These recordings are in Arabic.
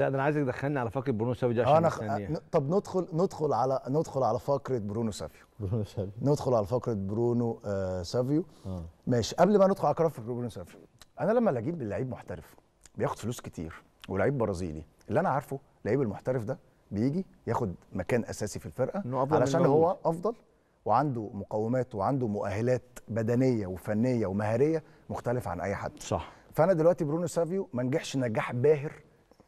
لا ده أنا عايزك تدخلني على فقرة برونو سافيو دي آه، عشان خ... ن- طب ندخل ندخل على ندخل على فقرة برونو سافيو. برونو سافيو. ندخل على فقرة برونو آه سافيو. آه. ماشي. قبل ما ندخل على فقرة برونو سافيو أنا لما أجيب لعيب محترف بياخد فلوس كتير ولعيب برازيلي اللي أنا عارفه اللعيب المحترف ده بيجي ياخد مكان أساسي في الفرقة علشان. هو أفضل وعنده مقومات وعنده مؤهلات بدنية وفنية ومهارية مختلفة عن أي حد. صح. فأنا دلوقتي برونو سافيو ما نجحش نجاح باهر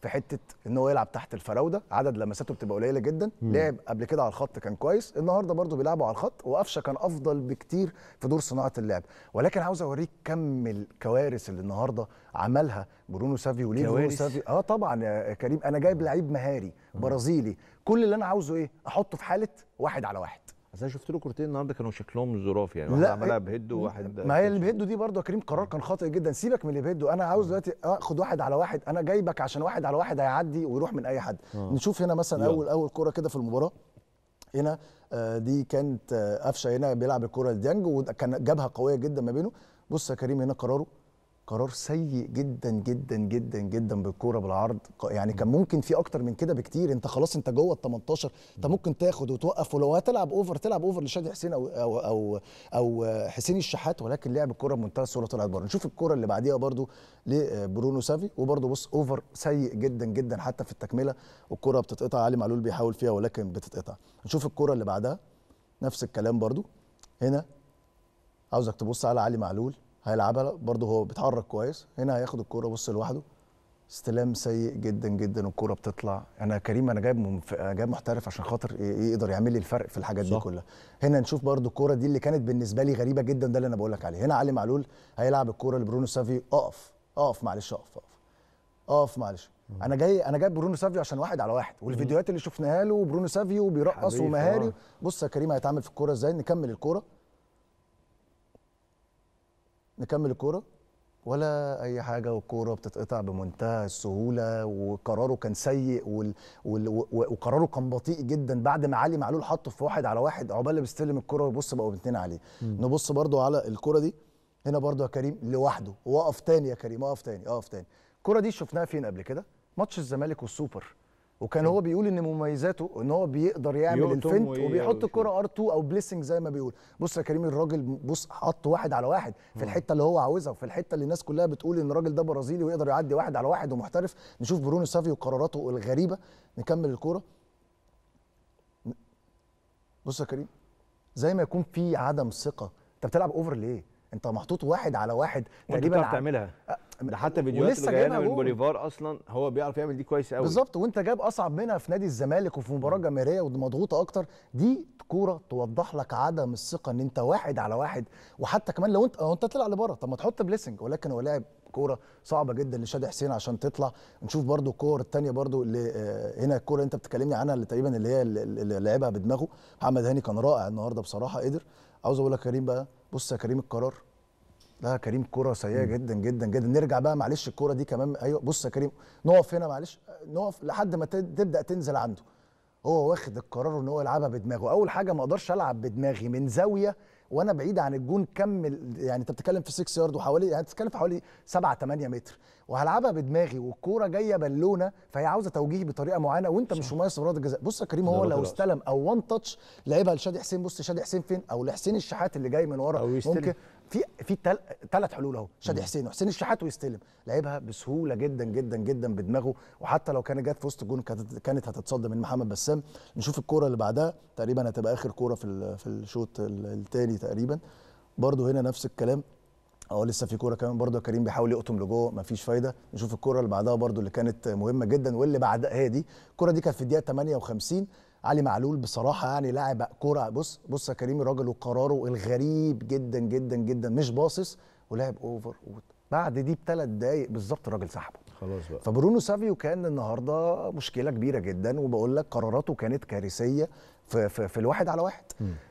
في حتة إن هو يلعب تحت الفراودة. عدد لمساته بتبقى قليلة جدا. لعب قبل كده على الخط كان كويس. النهارده برضو بيلعبوا على الخط وقفشة كان أفضل بكتير في دور صناعة اللعب. ولكن عاوز أوريك كم الكوارث اللي النهارده عملها برونو سافيو ليه برونو؟ سافيو آه طبعا يا كريم أنا جايب لعيب مهاري برازيلي. كل اللي أنا عاوزه إيه؟ أحطه في حالة واحد على واحد. أنا شفت له كورتين النهارده كانوا شكلهم ظراف يعني. واحد عملها ب head وواحد ما هي اللي بيهدوا دي برضه يا كريم قرار كان خاطئ جدا. سيبك من اللي بيهدوا أنا عاوز دلوقتي آخد واحد على واحد. أنا جايبك عشان واحد على واحد هيعدي ويروح من أي حد. نشوف هنا مثلا يلا. اول أول كورة كده في المباراة. هنا آه، دي كانت آه، قفشة هنا بيلعب الكورة لديانج وكان جابها قوية جدا ما بينه. بص يا كريم هنا قراره. قرار سيء جدا جدا جدا جدا بالكورة بالعرض. يعني كان ممكن في أكتر من كده بكتير. أنت خلاص أنت جوه ال 18 أنت ممكن تاخد وتوقف. ولو هتلعب over تلعب over لشادي حسين أو أو أو, أو حسين الشحات. ولكن لعب الكورة بمنتهى السهوله طلعت بره. نشوف الكورة اللي بعديها برضو لبرونو سافي. وبرضو بص over سيء جدا جدا حتى في التكملة. والكوره بتتقطع. علي معلول بيحاول فيها ولكن بتتقطع. نشوف الكورة اللي بعدها. نفس الكلام برضو. هنا عاوزك تبص على علي معلول. هيلعبها برضه هو بيتحرك كويس. هنا هياخد الكورة بص لوحده. استلام سيء جدا جدا والكوره بتطلع. أنا كريم أنا جايب منف... جايب محترف عشان خاطر يقدر يعمل لي الفرق في الحاجات دي صح. كلها. هنا نشوف برضه الكورة دي اللي كانت بالنسبة لي غريبة جدا ده اللي أنا بقول لك عليه. هنا علي معلول هيلعب الكورة لبرونو سافي أقف أقف معلش أقف أقف أقف معلش. أنا جاي أنا جايب برونو سافيو عشان واحد على واحد. والفيديوهات اللي شفناها له برونو سافيو بيرقص ومهاري. آه. بص يا كريم هيتعامل في الكورة إزاي؟ نكمل الكورة. نكمل الكورة؟ ولا أي حاجة والكورة بتتقطع بمنتهى السهولة وقراره كان سيء وال... وال... و- وقراره كان بطيء جدا بعد ما علي معلول حطه في واحد على واحد عقبال ما بيستلم الكورة ويبص بقوا اتنين عليه. نبص برضو على الكورة دي. هنا برضو يا كريم لوحده. وقف تاني يا كريم اقف تاني اقف تاني. الكورة دي شفناها فين قبل كده؟ ماتش الزمالك والسوبر. وكان هو بيقول إن مميزاته إن هو بيقدر يعمل ال feint وبيحط. الكوره R2 أو placing زي ما بيقول. بص يا كريم الراجل بص حط واحد على واحد في الحتة اللي هو عاوزها وفي الحتة اللي الناس كلها بتقول إن الراجل ده برازيلي ويقدر يعدي واحد على واحد ومحترف. نشوف برونو سافيو وقراراته الغريبة. نكمل الكورة. بص يا كريم زي ما يكون في عدم ثقة. أنت بتلعب over ليه؟ أنت محطوط واحد على واحد وأنت بتعرف ع- تعملها. أه، ده حتى فيديوهات ولسه اللي جاية من. بوليفار أصلا هو بيعرف يعمل دي كويس قوي بالظبط وأنت جايب أصعب منها في نادي الزمالك وفي مباراة جماهيرية ومضغوطة أكتر دي كورة توضح لك عدم الثقة إن أنت واحد على واحد وحتى كمان لو أنت لو أنت طلع لبره طب ما تحط placing ولكن هو لعب كورة صعبة جدا لشادي حسين عشان تطلع. نشوف برده الكور الثانية برده اللي آه، هنا الكورة اللي أنت بتكلمني عنها اللي تقريبا اللي هي اللي لعبها بدماغه. محمد هاني كان رائع النهارده بصراحة قدر. عاوز أقول لك كريم بقى بص يا كريم القرار لا كريم كرة سيئة جدا جدا جدا. نرجع بقى معلش الكرة دي كمان. أيوه بص يا كريم نقف هنا معلش. نقف لحد ما ت- تبدأ تنزل عنده. هو واخد القرار إن هو يلعبها بدماغه. أول حاجة ما أقدرش ألعب بدماغي من زاوية وأنا بعيد عن الجون كمل يعني انت بتتكلم في 6 يارد وحوالي يعني بتتكلم في حوالي 7 8 متر. وهلعبها بدماغي والكورة جاية بالونة فهي عاوزة توجيه بطريقة معينة وانت مش مميز في الجزاء. بص يا كريم هو لو. استلم أو وان تاتش لعبها لشادي حسين. بص شادي حسين فين؟ أو لحسين الشحات اللي جاي من ورا. أو يستلم. ممكن في في ثلاث حلول أهو. شادي حسين وحسين الشحات ويستلم. لعبها بسهولة جدا جدا جدا بدماغه. وحتى لو كانت جت في وسط الجون كانت كانت هتتصد من محمد بسام. نشوف الكورة اللي بعدها. تقريبا هتبقى آخر كورة في في الشوط الثاني تقريبا. برضو هنا نفس الكلام. آه لسه في كورة كمان. برضو كريم بيحاول يقطم لجوه مفيش فايدة. نشوف الكورة اللي بعدها برضو اللي كانت مهمة جدا واللي بعدها هي دي. الكورة دي كانت في الدقيقة 58 علي معلول بصراحة يعني لاعب كورة. بص بص يا كريم الراجل وقراره الغريب جدا جدا جدا. مش باصص ولعب over بعد دي بثلاث دقايق بالظبط الراجل سحبه. خلاص بقى. فبرونو سافيو كان النهارده مشكلة كبيرة جدا وبقول لك قراراته كانت كارثية في, في, في الواحد على واحد.